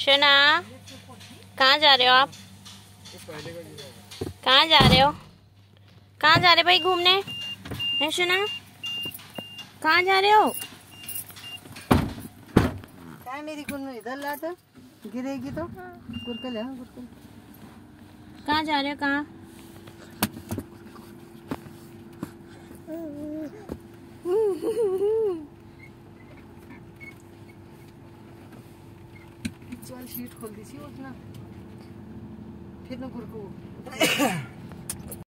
शना कहाँ जा रहे हो आप? कहाँ जा रहे हो? कहाँ जा रहे भाई घूमने? है शना कहाँ जा रहे हो? क्या मेरी कुन्नू इधर ला तो गिरेगी तो? गुरकल है गुरकल कहाँ जा रहे हो कहाँ? चल सीट खोल दी थी उतना फिर न गुरको